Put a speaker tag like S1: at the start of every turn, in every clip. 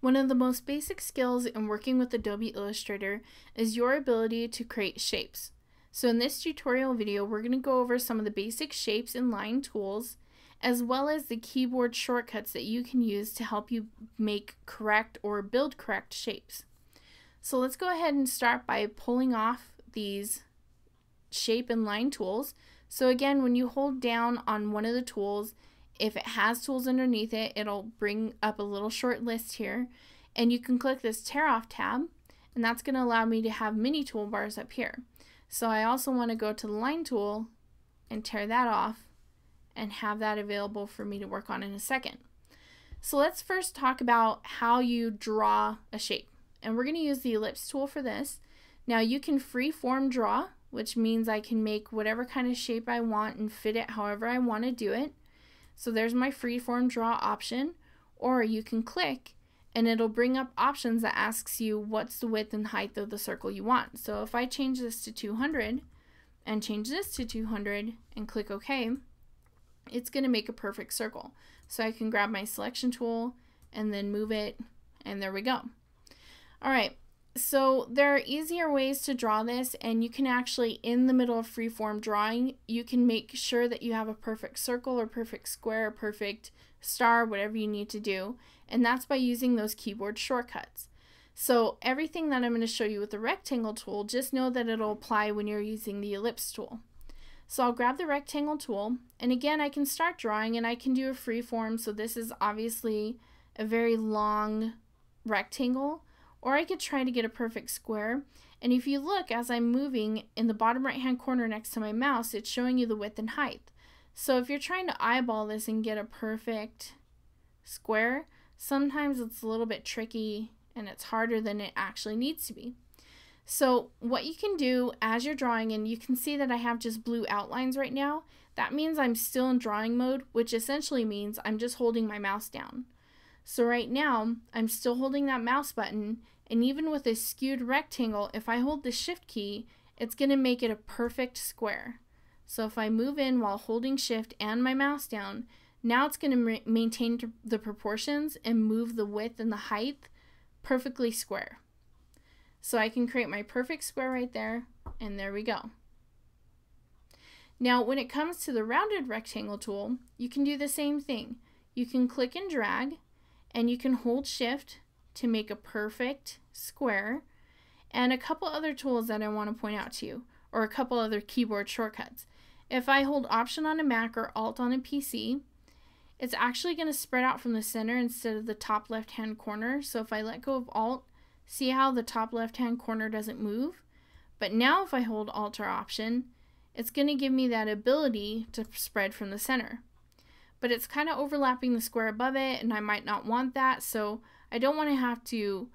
S1: One of the most basic skills in working with Adobe Illustrator is your ability to create shapes. So in this tutorial video, we're going to go over some of the basic shapes and line tools, as well as the keyboard shortcuts that you can use to help you make correct or build correct shapes. So let's go ahead and start by pulling off these shape and line tools. So again, when you hold down on one of the tools, if it has tools underneath it, it'll bring up a little short list here. And you can click this tear off tab, and that's going to allow me to have mini toolbars up here. So I also want to go to the line tool and tear that off and have that available for me to work on in a second. So let's first talk about how you draw a shape. And we're going to use the ellipse tool for this. Now you can free form draw, which means I can make whatever kind of shape I want and fit it however I want to do it. So there's my freeform draw option, or you can click and it'll bring up options that asks you what's the width and height of the circle you want. So if I change this to 200 and change this to 200 and click OK, it's going to make a perfect circle. So I can grab my selection tool and then move it and there we go. All right, so there are easier ways to draw this and you can actually in the middle of freeform drawing you can make sure that you have a perfect circle or perfect square or perfect star whatever you need to do and that's by using those keyboard shortcuts. So everything that I'm going to show you with the rectangle tool just know that it'll apply when you're using the ellipse tool. So I'll grab the rectangle tool and again I can start drawing and I can do a freeform so this is obviously a very long rectangle or I could try to get a perfect square. And if you look as I'm moving in the bottom right hand corner next to my mouse, it's showing you the width and height. So if you're trying to eyeball this and get a perfect square, sometimes it's a little bit tricky and it's harder than it actually needs to be. So what you can do as you're drawing, and you can see that I have just blue outlines right now, that means I'm still in drawing mode, which essentially means I'm just holding my mouse down. So right now, I'm still holding that mouse button, and even with a skewed rectangle, if I hold the shift key, it's going to make it a perfect square. So if I move in while holding shift and my mouse down, now it's going to maintain the proportions and move the width and the height perfectly square. So I can create my perfect square right there, and there we go. Now, when it comes to the rounded rectangle tool, you can do the same thing. You can click and drag, and you can hold shift to make a perfect square and a couple other tools that I want to point out to you or a couple other keyboard shortcuts. If I hold option on a Mac or alt on a PC, it's actually going to spread out from the center instead of the top left hand corner. So if I let go of alt, see how the top left hand corner doesn't move? But now if I hold alt or option, it's going to give me that ability to spread from the center but it's kind of overlapping the square above it and I might not want that so I don't want to have to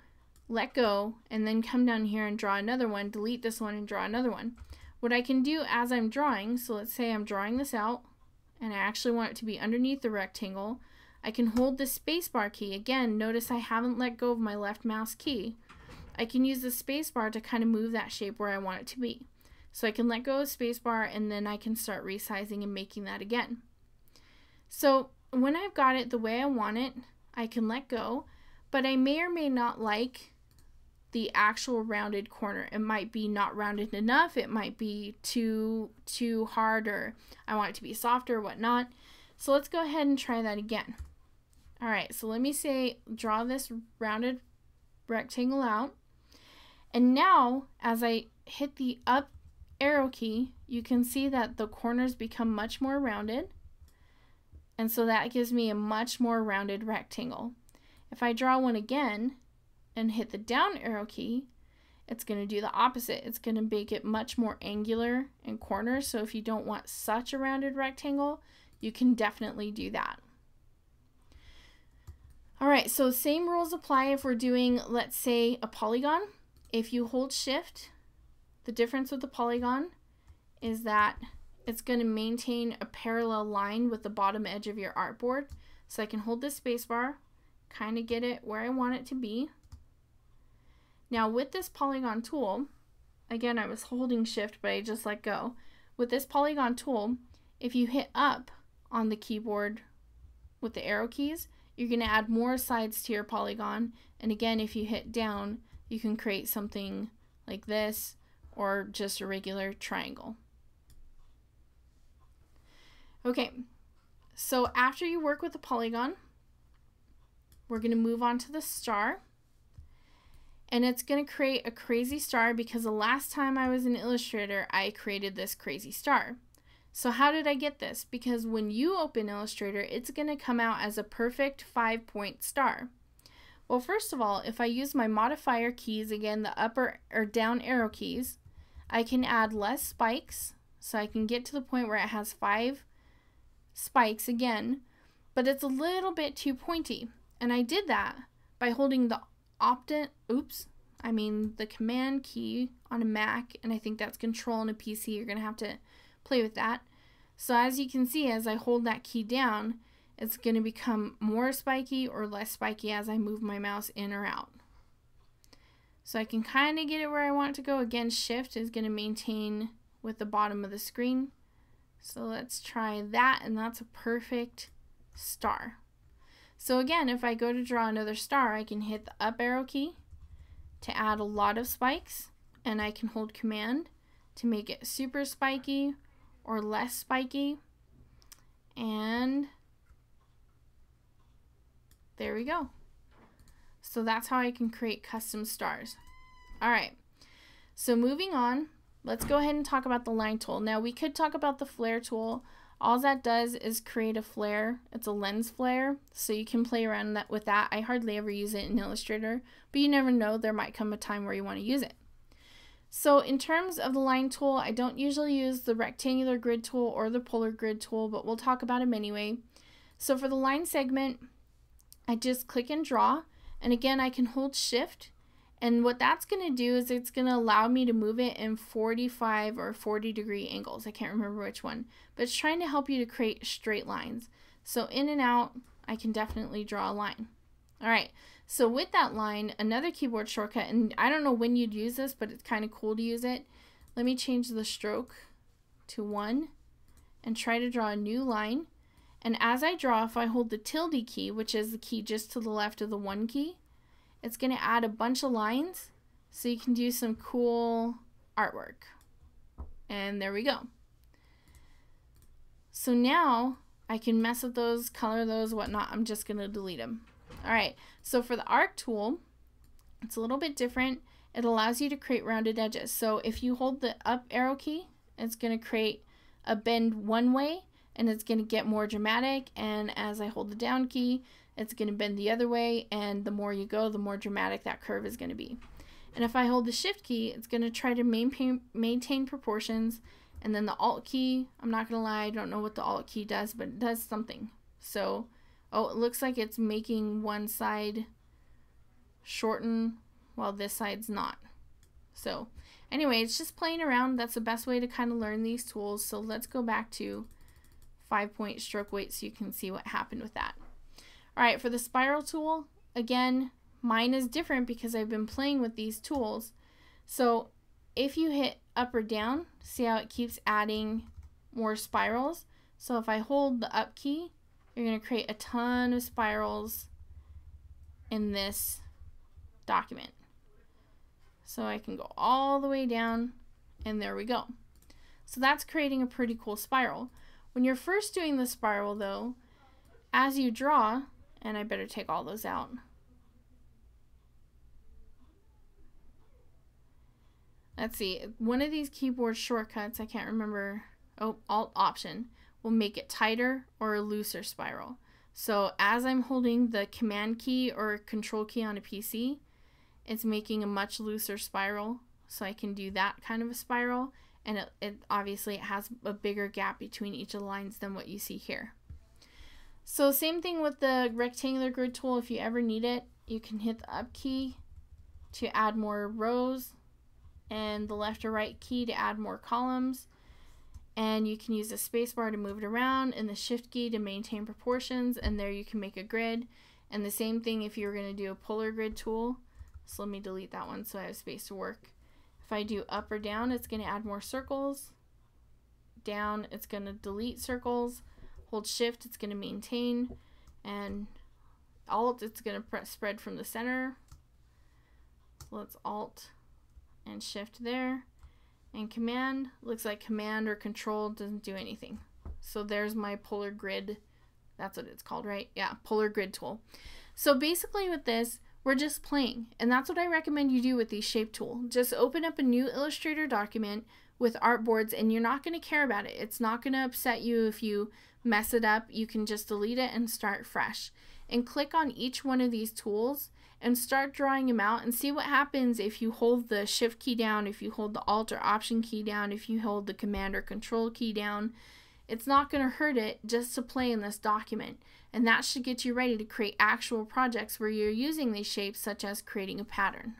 S1: let go and then come down here and draw another one, delete this one and draw another one. What I can do as I'm drawing, so let's say I'm drawing this out and I actually want it to be underneath the rectangle, I can hold the spacebar key. Again, notice I haven't let go of my left mouse key. I can use the spacebar to kind of move that shape where I want it to be. So I can let go of spacebar and then I can start resizing and making that again. So when I've got it the way I want it, I can let go, but I may or may not like the actual rounded corner. It might be not rounded enough, it might be too too hard or I want it to be softer or whatnot. So let's go ahead and try that again. All right, so let me say draw this rounded rectangle out. And now as I hit the up arrow key, you can see that the corners become much more rounded. And so that gives me a much more rounded rectangle. If I draw one again and hit the down arrow key, it's going to do the opposite. It's going to make it much more angular and corners. So if you don't want such a rounded rectangle, you can definitely do that. All right, so same rules apply if we're doing, let's say, a polygon. If you hold shift, the difference with the polygon is that it's going to maintain a parallel line with the bottom edge of your artboard. So I can hold this spacebar, kind of get it where I want it to be. Now with this polygon tool, again I was holding shift but I just let go. With this polygon tool, if you hit up on the keyboard with the arrow keys, you're going to add more sides to your polygon. And again, if you hit down, you can create something like this or just a regular triangle. Okay, so after you work with the polygon, we're going to move on to the star. And it's going to create a crazy star because the last time I was in Illustrator, I created this crazy star. So how did I get this? Because when you open Illustrator, it's going to come out as a perfect five point star. Well, first of all, if I use my modifier keys, again, the upper or down arrow keys, I can add less spikes. So I can get to the point where it has five spikes again, but it's a little bit too pointy. And I did that by holding the optin, oops, I mean the command key on a Mac, and I think that's control on a PC. You're going to have to play with that. So as you can see, as I hold that key down, it's going to become more spiky or less spiky as I move my mouse in or out. So I can kind of get it where I want it to go. Again, shift is going to maintain with the bottom of the screen. So let's try that, and that's a perfect star. So again, if I go to draw another star, I can hit the up arrow key to add a lot of spikes, and I can hold command to make it super spiky or less spiky. And there we go. So that's how I can create custom stars. All right. So moving on, let's go ahead and talk about the line tool. Now we could talk about the flare tool. All that does is create a flare. It's a lens flare, so you can play around that with that. I hardly ever use it in Illustrator, but you never know. There might come a time where you want to use it. So in terms of the line tool, I don't usually use the rectangular grid tool or the polar grid tool, but we'll talk about them anyway. So for the line segment, I just click and draw, and again, I can hold shift, and what that's going to do is it's going to allow me to move it in 45 or 40 degree angles. I can't remember which one, but it's trying to help you to create straight lines. So in and out, I can definitely draw a line. All right, so with that line, another keyboard shortcut, and I don't know when you'd use this, but it's kind of cool to use it. Let me change the stroke to 1 and try to draw a new line. And as I draw, if I hold the tilde key, which is the key just to the left of the 1 key, it's going to add a bunch of lines so you can do some cool artwork. And there we go. So now I can mess with those, color those, whatnot. I'm just going to delete them. All right, so for the arc tool, it's a little bit different. It allows you to create rounded edges. So if you hold the up arrow key, it's going to create a bend one way and it's going to get more dramatic. And as I hold the down key, it's going to bend the other way. And the more you go, the more dramatic that curve is going to be. And if I hold the shift key, it's going to try to maintain, maintain proportions. And then the alt key, I'm not going to lie, I don't know what the alt key does, but it does something. So Oh, it looks like it's making one side shorten while this side's not. So anyway, it's just playing around. That's the best way to kind of learn these tools. So let's go back to five point stroke weight so you can see what happened with that. All right, for the spiral tool, again, mine is different because I've been playing with these tools. So if you hit up or down, see how it keeps adding more spirals. So if I hold the up key, you're going to create a ton of spirals in this document. So I can go all the way down and there we go. So that's creating a pretty cool spiral. When you're first doing the spiral though, as you draw, and I better take all those out. Let's see, one of these keyboard shortcuts, I can't remember, oh, Alt Option, will make it tighter or a looser spiral. So as I'm holding the command key or control key on a PC, it's making a much looser spiral. So I can do that kind of a spiral. And it, it obviously it has a bigger gap between each of the lines than what you see here. So same thing with the rectangular grid tool. If you ever need it, you can hit the up key to add more rows and the left or right key to add more columns. And you can use the spacebar to move it around and the shift key to maintain proportions and there you can make a grid. And the same thing if you were going to do a polar grid tool. So let me delete that one so I have space to work. If I do up or down it's going to add more circles. Down it's going to delete circles hold shift it's going to maintain and Alt, it's going to spread from the center. Let's Alt and Shift there. And Command, looks like Command or Control doesn't do anything. So there's my polar grid. That's what it's called, right? Yeah, polar grid tool. So basically with this, we're just playing. And that's what I recommend you do with the shape tool. Just open up a new Illustrator document with artboards and you're not going to care about it. It's not going to upset you if you mess it up. You can just delete it and start fresh. And click on each one of these tools and start drawing them out and see what happens if you hold the shift key down, if you hold the alt or option key down, if you hold the command or control key down. It's not going to hurt it just to play in this document. And that should get you ready to create actual projects where you're using these shapes such as creating a pattern.